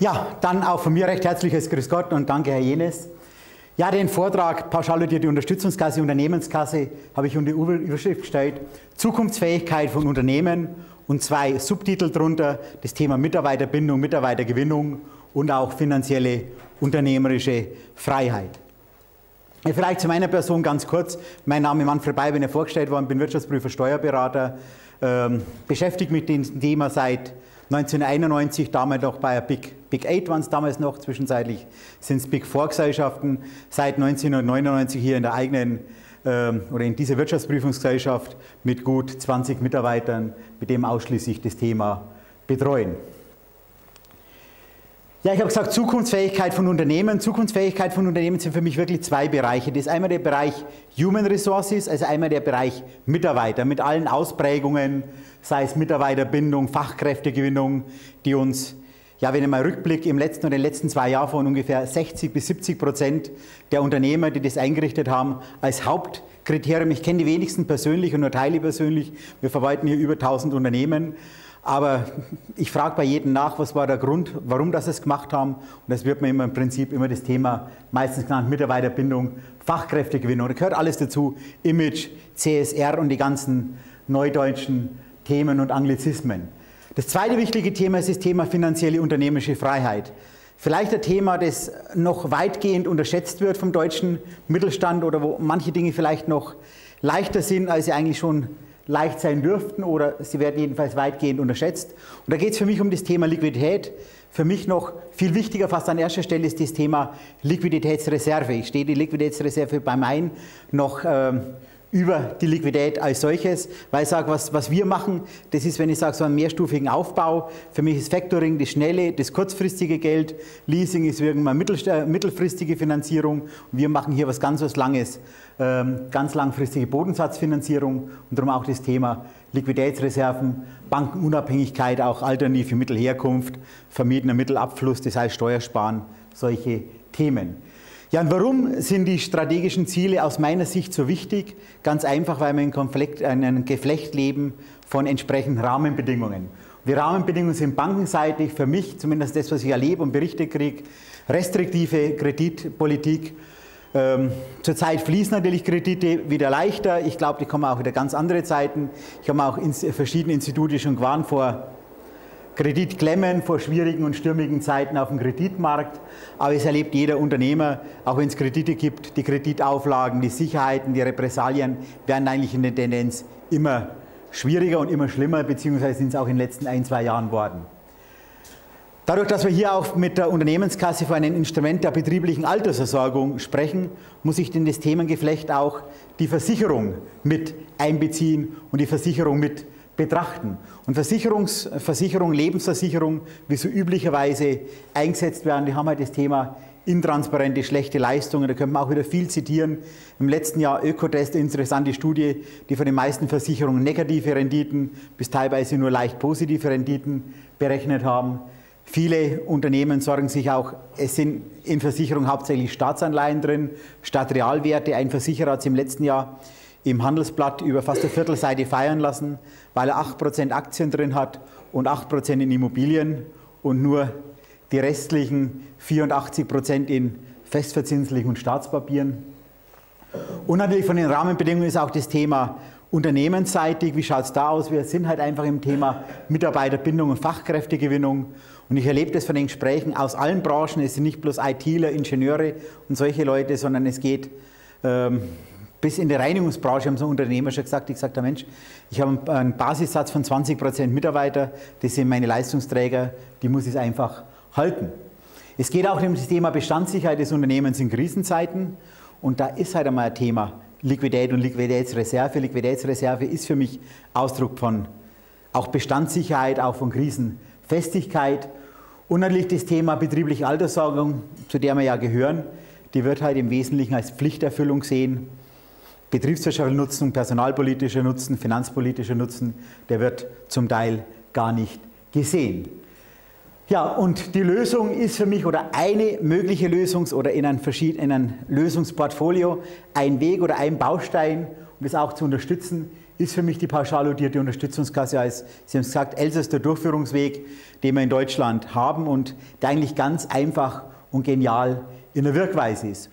Ja, dann auch von mir recht herzliches Grüß Gott und danke, Herr Jenes. Ja, den Vortrag pauschalisierte Unterstützungskasse, Unternehmenskasse habe ich unter die Überschrift gestellt. Zukunftsfähigkeit von Unternehmen und zwei Subtitel drunter, das Thema Mitarbeiterbindung, Mitarbeitergewinnung und auch finanzielle unternehmerische Freiheit. Vielleicht zu meiner Person ganz kurz. Mein Name ist Manfred Bay, bin ja vorgestellt worden, bin Wirtschaftsprüfer, Steuerberater, ähm, beschäftigt mich mit dem Thema seit 1991, damals noch bei Big, Big Eight waren es damals noch, zwischenzeitlich sind es Big Four Gesellschaften, seit 1999 hier in der eigenen ähm, oder in dieser Wirtschaftsprüfungsgesellschaft mit gut 20 Mitarbeitern, mit dem ausschließlich das Thema betreuen. Ja, ich habe gesagt, Zukunftsfähigkeit von Unternehmen. Zukunftsfähigkeit von Unternehmen sind für mich wirklich zwei Bereiche. Das ist einmal der Bereich Human Resources, also einmal der Bereich Mitarbeiter mit allen Ausprägungen, sei es Mitarbeiterbindung, Fachkräftegewinnung, die uns, ja, wenn ich mal rückblicke, im letzten oder den letzten zwei Jahren von ungefähr 60 bis 70 Prozent der Unternehmer, die das eingerichtet haben, als Hauptkriterium. Ich kenne die wenigsten persönlich und nur Teile persönlich. Wir verwalten hier über 1000 Unternehmen. Aber ich frage bei jedem nach, was war der Grund, warum das es gemacht haben. Und das wird mir immer im Prinzip immer das Thema, meistens genannt Mitarbeiterbindung, Fachkräftegewinnung. Da gehört alles dazu, Image, CSR und die ganzen neudeutschen Themen und Anglizismen. Das zweite wichtige Thema ist das Thema finanzielle unternehmerische Freiheit. Vielleicht ein Thema, das noch weitgehend unterschätzt wird vom deutschen Mittelstand oder wo manche Dinge vielleicht noch leichter sind, als sie eigentlich schon leicht sein dürften oder sie werden jedenfalls weitgehend unterschätzt. Und da geht es für mich um das Thema Liquidität. Für mich noch viel wichtiger, fast an erster Stelle, ist das Thema Liquiditätsreserve. Ich stehe die Liquiditätsreserve bei Main noch ähm, über die Liquidität als solches, weil ich sage, was, was wir machen, das ist, wenn ich sage, so einen mehrstufigen Aufbau. Für mich ist Factoring das schnelle, das kurzfristige Geld, Leasing ist irgendwann mittel, mittelfristige Finanzierung und wir machen hier was ganz was Langes, ähm, ganz langfristige Bodensatzfinanzierung und darum auch das Thema Liquiditätsreserven, Bankenunabhängigkeit, auch alternative Mittelherkunft, vermiedener Mittelabfluss, das heißt Steuersparen, solche Themen. Ja, und warum sind die strategischen Ziele aus meiner Sicht so wichtig? Ganz einfach, weil wir in einem Geflecht leben von entsprechenden Rahmenbedingungen. Die Rahmenbedingungen sind bankenseitig, für mich zumindest das, was ich erlebe und berichte kriege, restriktive Kreditpolitik. Ähm, zurzeit fließen natürlich Kredite wieder leichter. Ich glaube, die kommen auch wieder ganz andere Zeiten. Ich habe auch in verschiedene Institute schon gewarnt vor Kreditklemmen vor schwierigen und stürmigen Zeiten auf dem Kreditmarkt. Aber es erlebt jeder Unternehmer, auch wenn es Kredite gibt, die Kreditauflagen, die Sicherheiten, die Repressalien werden eigentlich in der Tendenz immer schwieriger und immer schlimmer, beziehungsweise sind es auch in den letzten ein, zwei Jahren worden. Dadurch, dass wir hier auch mit der Unternehmenskasse für ein Instrument der betrieblichen Altersversorgung sprechen, muss ich in das Themengeflecht auch die Versicherung mit einbeziehen und die Versicherung mit betrachten. Und Versicherungs, Versicherung, Lebensversicherung, wie so üblicherweise eingesetzt werden, die haben halt das Thema intransparente, schlechte Leistungen. Da können wir auch wieder viel zitieren. Im letzten Jahr Ökotest, interessante Studie, die von den meisten Versicherungen negative Renditen bis teilweise nur leicht positive Renditen berechnet haben. Viele Unternehmen sorgen sich auch, es sind in Versicherung hauptsächlich Staatsanleihen drin, statt Realwerte. Ein Versicherer hat es im letzten Jahr im Handelsblatt über fast eine Viertelseite feiern lassen, weil er 8% Aktien drin hat und 8% in Immobilien und nur die restlichen 84% in festverzinslichen und Staatspapieren. Und natürlich von den Rahmenbedingungen ist auch das Thema unternehmensseitig, wie schaut es da aus? Wir sind halt einfach im Thema Mitarbeiterbindung und Fachkräftegewinnung. Und ich erlebe das von den Gesprächen aus allen Branchen. Es sind nicht bloß ITler, Ingenieure und solche Leute, sondern es geht ähm, bis in die Reinigungsbranche haben so Unternehmer schon gesagt, ich gesagt, Mensch, ich habe einen Basissatz von 20 Prozent Mitarbeiter, das sind meine Leistungsträger, die muss ich einfach halten. Es geht auch um das Thema Bestandssicherheit des Unternehmens in Krisenzeiten und da ist halt einmal ein Thema Liquidität und Liquiditätsreserve. Liquiditätsreserve ist für mich Ausdruck von auch Bestandssicherheit, auch von Krisenfestigkeit und natürlich das Thema betriebliche Alterssorgung, zu der wir ja gehören, die wird halt im Wesentlichen als Pflichterfüllung sehen betriebswirtschaftlicher Nutzen, personalpolitischer Nutzen, finanzpolitischer Nutzen, der wird zum Teil gar nicht gesehen. Ja, und die Lösung ist für mich oder eine mögliche Lösung oder in ein, in ein Lösungsportfolio ein Weg oder ein Baustein, um das auch zu unterstützen, ist für mich die pauschalodierte Unterstützungskasse als, Sie haben es gesagt, ältester Durchführungsweg, den wir in Deutschland haben und der eigentlich ganz einfach und genial in der Wirkweise ist.